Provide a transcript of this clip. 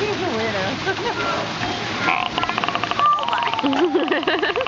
He's a weirdo. oh my.